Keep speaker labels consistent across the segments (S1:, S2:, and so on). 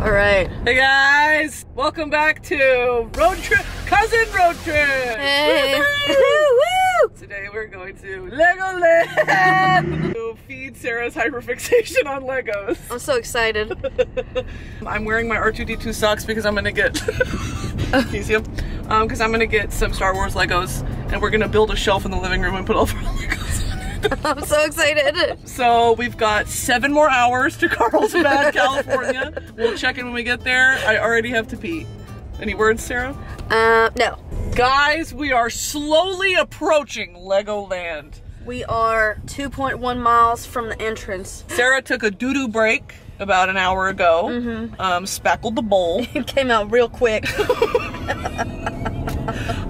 S1: All right.
S2: Hey guys, welcome back to Road Trip, Cousin Road Trip.
S1: Hey.
S2: Woo! Today we're going to Legoland to feed Sarah's hyperfixation on Legos.
S1: I'm so excited.
S2: I'm wearing my R2D2 socks because I'm gonna get, you see them? Um, because I'm gonna get some Star Wars Legos and we're gonna build a shelf in the living room and put all of our Legos.
S1: I'm so excited.
S2: So we've got seven more hours to Carlsbad, California. We'll check in when we get there. I already have to pee. Any words, Sarah?
S1: Uh, no.
S2: Guys, we are slowly approaching Legoland.
S1: We are 2.1 miles from the entrance.
S2: Sarah took a doo-doo break about an hour ago. Um, spackled the bowl.
S1: It came out real quick.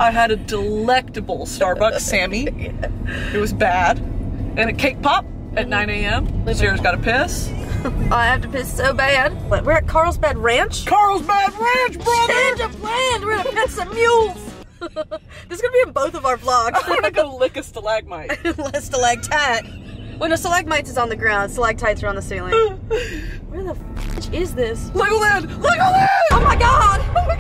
S2: I had a delectable Starbucks Sammy. It was bad. And a cake pop at mhm. 9 a.m. Sarah's got to piss.
S1: I have to piss so bad. But we're at Carlsbad Ranch.
S2: Carlsbad Ranch,
S1: Change
S2: brother!
S1: of plan. We're gonna pet some mules. this is gonna be in both of our vlogs.
S2: I'm gonna go lick a stalagmite.
S1: Less stalactite. Well, no, stalagmites is on the ground. Stalactites are on the ceiling. Where the f is this?
S2: Legoland! Legoland!
S1: Oh my god! Oh my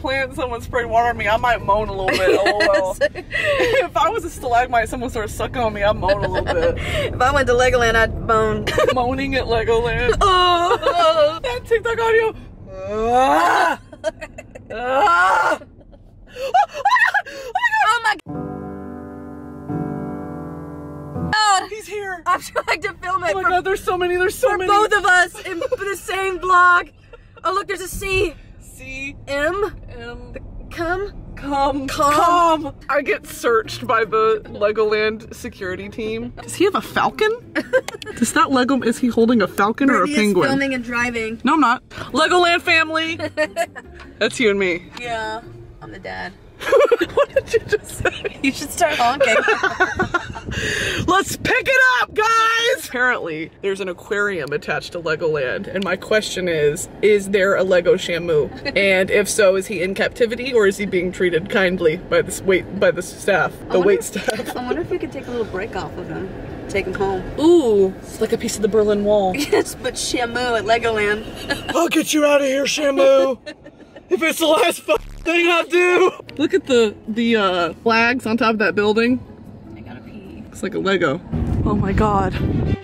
S2: plant someone sprayed water on me, I might moan a little bit. LOL. if I was a stalagmite, someone started sucking on me, I'd moan a little bit.
S1: if I went to Legoland, I'd moan.
S2: Moaning at Legoland.
S1: oh,
S2: that TikTok audio. Ah! Ah! Oh,
S1: oh my god!
S2: He's here.
S1: I'm trying to film it
S2: Oh my
S1: for,
S2: god, there's so many, there's so
S1: for
S2: many.
S1: both of us in the same vlog. Oh look, there's a C.
S2: C
S1: M.
S2: M
S1: Come.
S2: come
S1: Come.
S2: come. I get searched by the Legoland security team. Does he have a falcon? Does that Lego is he holding a falcon or a
S1: He is
S2: penguin?
S1: filming and driving.
S2: No, I'm not. Legoland family. That's you and me.
S1: Yeah. I'm the dad.
S2: what did you just say?
S1: You should start honking.
S2: Let's pick it up, guys! Apparently, there's an aquarium attached to Legoland, and my question is, is there a Lego Shamu? and if so, is he in captivity or is he being treated kindly by this wait by the staff, the
S1: wonder-
S2: wait staff?
S1: I wonder if we could take a little break off of him. Take him home.
S2: Ooh, it's like a piece of the Berlin Wall.
S1: Yes, but Shamu at Legoland.
S2: I'll get you out of here, Shamu. if it's the last thing I do. Look at the the uh, flags on top of that building.
S1: I gotta pee.
S2: It's like a Lego. Oh my god.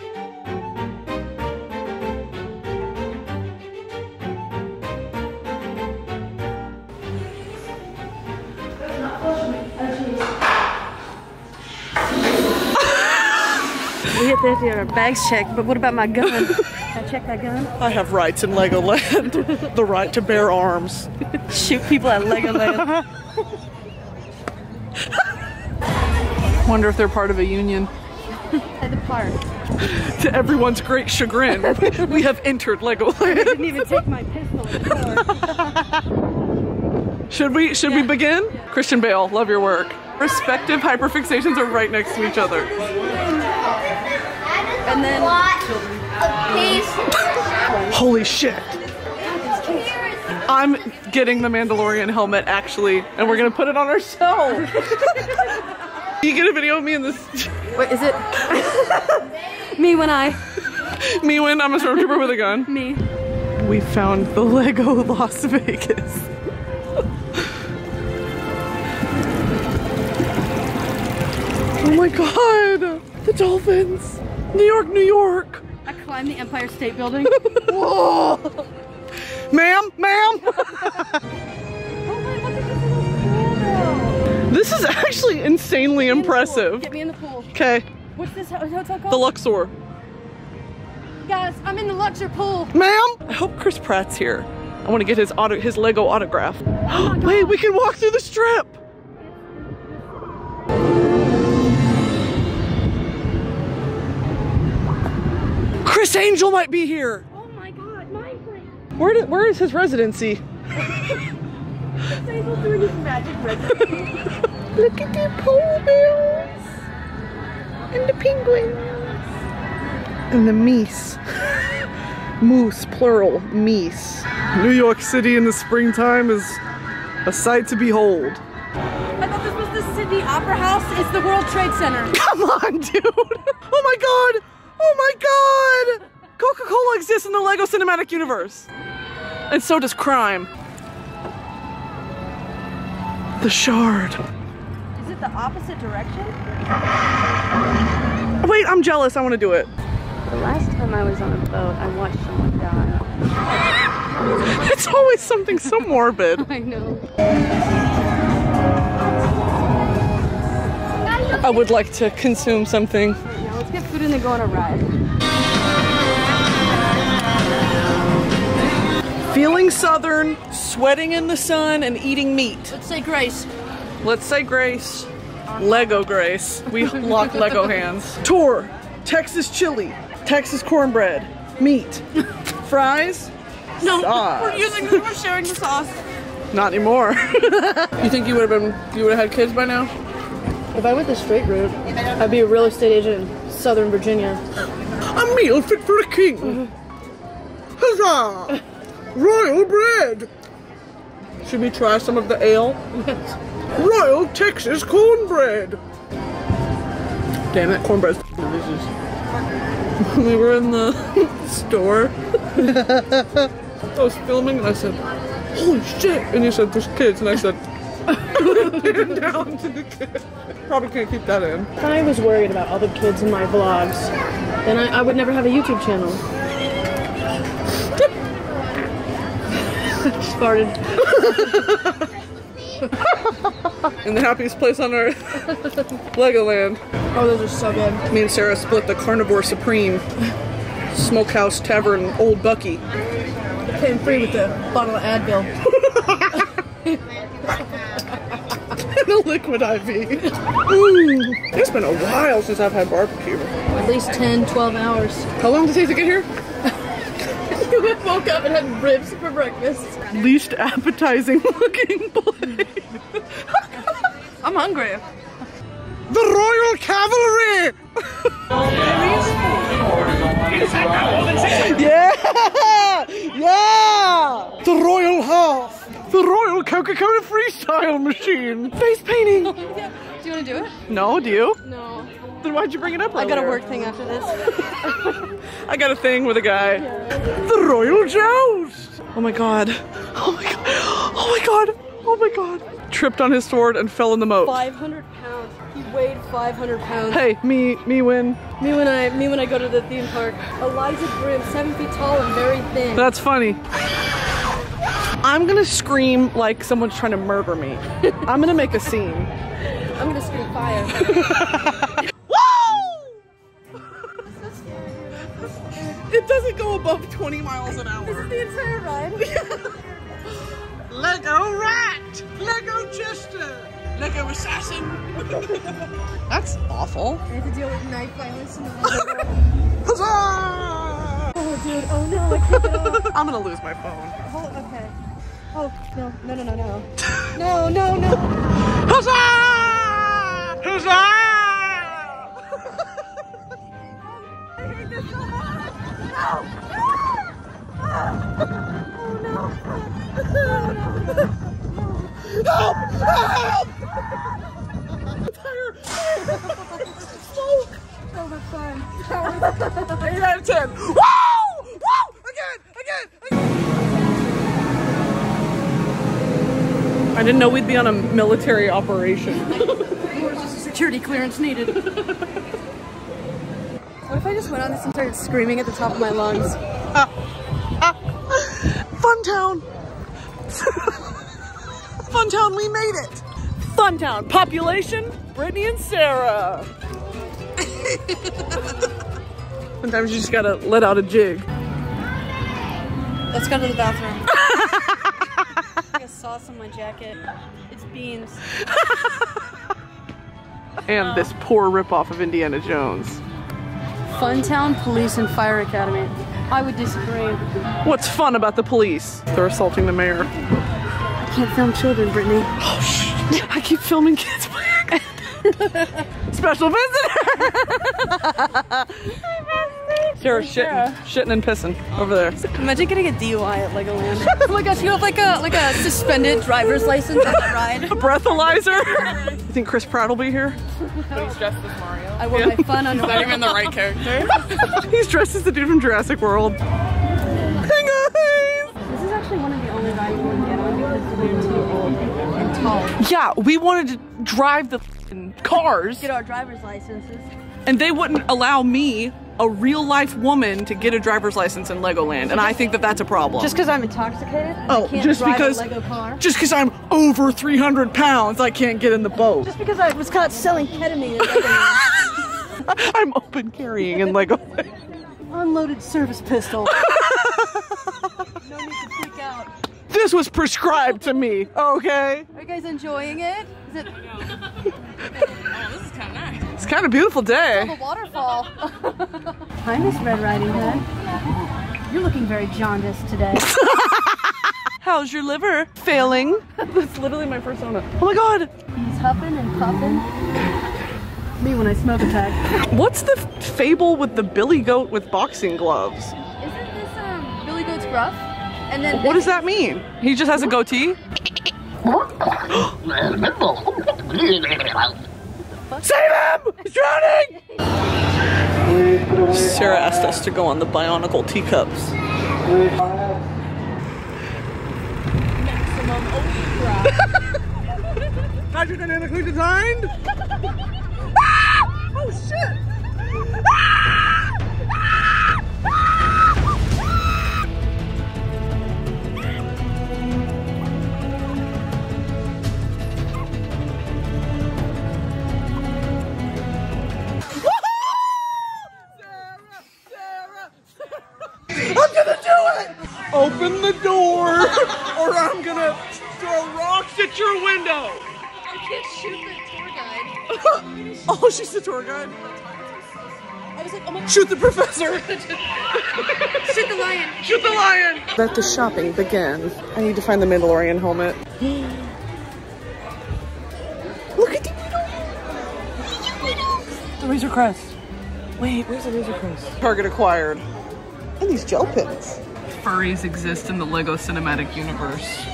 S1: We have to get our bags checked, but what about my gun? Can I check that gun?
S2: I have rights in Legoland. the right to bear arms.
S1: Shoot people at Legoland.
S2: Wonder if they're part of a union.
S1: at the park.
S2: To everyone's great chagrin, we have entered Legoland.
S1: Didn't even take my pistol in the car.
S2: Should we should we begin? Christian Bale, love your work. Respective hyperfixations are right next to each other.
S1: And then
S2: Holy shit. I'm getting the Mandalorian helmet actually, and we're gonna put it on our shelf. you get a video of me in this
S1: wait, is it me when I
S2: me when I'm a stormtrooper with a gun.
S1: me?
S2: We found the Lego Las Vegas. oh my god! The dolphins! New York, New York!
S1: I climbed the Empire State Building.
S2: Whoa! Ma'am, ma'am! this is actually insanely impressive.
S1: Get me in the pool.
S2: Okay,
S1: What's this hotel called?
S2: the Luxor.
S1: Guys, I'm in the Luxor pool.
S2: Ma'am! I hope Chris Pratt's here. I want to get his auto his Lego autograph.
S1: Oh
S2: Wait, we can walk through the strip! Criss Angel might be here.
S1: Oh my god, Mindfreak.
S2: Where, did, where is his residency?
S1: Able doing his magic recipe.
S2: Look at the polar bears and the penguins and the meese. Moose, plural, meese. New York City in the springtime is a sight to behold.
S1: I thought this was the Sydney Opera House. It's the World Trade Center.
S2: Come on, dude. Oh my god. Oh my god. Coca-Cola exists in the Lego Cinematic Universe. And so does crime. The shard.
S1: Is it the opposite direction?
S2: Wait, I'm jealous. I want to do it.
S1: The last time I was on a boat, I watched someone die.
S2: It's always something so morbid.
S1: I know.
S2: I would like to consume something.
S1: Now let's get food and then go on a ride.
S2: Feeling southern, sweating in the sun, and eating meat.
S1: Let's say grace.
S2: Let's say grace. Lego grace. We lock Lego hands. Tour. Texas chili. Texas cornbread. Meat. Fries.
S1: No,
S2: Sauce.
S1: we're using we're sharing the sauce.
S2: Not anymore. you think you would have been you would have had kids by now?
S3: If I went the straight route, I'd be a real estate agent in Southern Virginia.
S2: A meal fit for a king. Mm-hmm. Huzzah! Royal bread. Should we try some of the ale? Royal Texas cornbread. Damn it, cornbread's delicious. we were in the store. I was filming and I said, "Holy shit!" And you said, "There's kids," and I said, down to the kids." Probably can't keep that in.
S3: If I was worried about other kids in my vlogs, then I, I would never have a YouTube channel. Farted.
S2: In the happiest place on earth, Legoland.
S3: Oh, those are so good.
S2: Me and Sarah split the Carnivore Supreme Smokehouse Tavern Old Bucky.
S3: Came free with the bottle of Advil.
S2: and a liquid IV. Mm, it's been a while since I've had barbecue.
S3: At least 10, 12 hours.
S2: How long did it take to get here?
S3: You woke up and had ribs for breakfast.
S2: Least appetizing looking place.
S1: I'm hungry.
S2: The Royal Cavalry! yeah! Yeah! The Royal Half! The Royal Coca-Cola Freestyle Machine! Face painting!
S1: Do you want to do it?
S2: No, do you?
S3: No.
S2: Then why'd you bring it up
S1: I got a work thing after this.
S2: I got a thing with a guy. The Royal Joust! Oh my god. Oh my god. Oh my god. Oh my god. Tripped on his sword and fell in the moat.
S3: 500 pounds. He weighed 500 pounds.
S2: Hey, me, me win.
S3: Me when I me when I go to the theme park. Eliza Grimm, seven feet tall and very thin.
S2: That's funny. I'm gonna scream like someone's trying to murder me. I'm gonna make a scene.
S3: I'm gonna scream fire.
S2: above 20 miles an hour.
S3: This is the entire ride.
S2: Lego rat! Lego Chester! Lego assassin! That's awful.
S3: I have to deal with knife violence in the.
S2: Huzzah!
S3: Oh dude, oh no, I can't.
S2: I'm gonna lose my phone.
S3: Oh, okay. Oh, no, no, no, no, no. No, no, no.
S2: Huzzah! Huzzah! 8 out of 10. Woo! Woo! Again! Again! Again! I didn't know we'd be on a military operation.
S1: Security clearance needed. What if I just went on this and started screaming at the top of my lungs?
S2: Ah, ah, Funtown! Funtown, we made it! Funtown, population, Brittany and Sarah. Sometimes you just gotta let out a jig.
S1: Let's go to the bathroom. I got sauce on my jacket. It's beans.
S2: And this um, poor ripoff of Indiana Jones.
S1: Funtown Police and Fire Academy. I would disagree.
S2: What's fun about the police? They're assaulting the mayor.
S1: Can't film children, Brittany.
S2: Oh, shh. I keep filming kids playing. Special visitor! Sarah's shitting, shitting and pissing over there.
S1: Imagine getting a DUI at Legoland. oh my gosh, you have like a like a suspended driver's license on that ride.
S2: A breathalyzer. you think Chris Pratt will be here? But he's dressed as Mario.
S1: I wore my fun
S2: Not
S1: underwear.
S2: even the right character. He's dressed as the dude from Jurassic World.
S1: On too old and tall.
S2: Yeah, we wanted to drive the cars,
S1: Get our driver's licenses.
S2: and they wouldn't allow me, a real life woman, to get a driver's license in Legoland, and I think that that's a problem.
S1: Just because I'm intoxicated?
S2: Oh,
S1: I can't
S2: just
S1: drive
S2: because-
S1: a Lego car?
S2: just because I'm over 300 pounds, I can't get in the boat.
S1: Just because I was caught selling ketamine.
S2: I'm open carrying in Legoland.
S1: Unloaded service pistol. no need to freak out.
S2: This was prescribed to me, okay?
S1: Are you guys enjoying it? Is it
S2: It's kind of beautiful day.
S1: the waterfall? Hi, Miss Red Riding Hood. You're looking very jaundiced today.
S2: How's your liver? Failing. That's literally my persona. Oh my god.
S1: He's huffing and puffing. Me when I smoke attack.
S2: What's the fable with the billy goat with boxing gloves?
S1: Isn't this um Billy Goat's gruff? And then
S2: What does that mean? He just has a goatee? Save him! He's drowning! Sarah asked us to go on the bionicle teacups. Hydrodynamically designed? Ah! Oh shit! I'm Open the door, or I'm gonna throw rocks at your window.
S1: I can't shoot the tour guide.
S2: oh, she's the tour guide.
S1: I was like, oh my
S2: Shoot the professor.
S1: shoot the lion.
S2: Shoot the lion. Let the shopping begin. I need to find the Mandalorian helmet. Look at the The Razor Crest. Wait, where's the Razor Crest? Target acquired. And these gel pens. Furries exist in the Lego cinematic universe.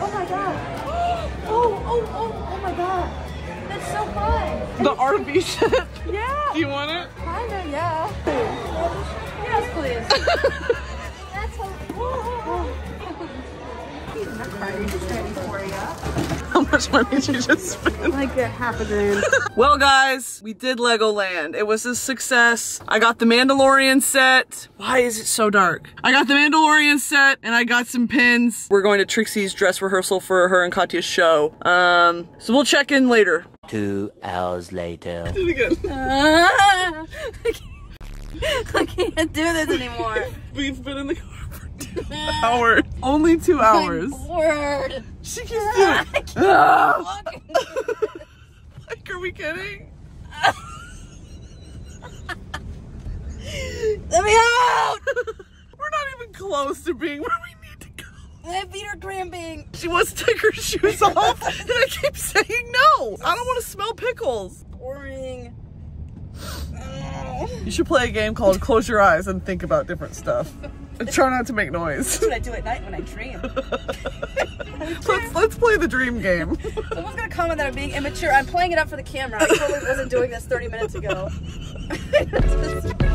S1: Oh my god. Oh, oh, oh, oh my god. That's so fun.
S2: The RV set.
S1: Yeah.
S2: Do you want it?
S1: Kinda, yeah. Yes, please.
S2: How much money did you just spend?
S1: Like a half a grand.
S2: Well, guys, we did Legoland. It was a success. I got the Mandalorian set. Why is it so dark? I got the Mandalorian set and I got some pins. We're going to Trixie's dress rehearsal for her and Katya's show. Um, so we'll check in later.
S4: Two hours later.
S2: Do it again.
S1: I can't do this anymore.
S2: We've been in the car hours. Only two hours.
S1: Word.
S2: She keeps doing it. Like, are we kidding?
S1: Let me out!
S2: We're not even close to being where we need to go.
S1: My feet are cramping.
S2: She wants to take her shoes off, and I keep saying no. I don't want to smell pickles.
S1: Boring.
S2: You should play a game called Close Your Eyes and think about different stuff. Try not to make noise.
S1: what I do at night when I dream.
S2: let's let's play the dream game.
S1: Someone's gonna comment that I'm being immature. I'm playing it up for the camera. I totally wasn't doing this 30 minutes ago.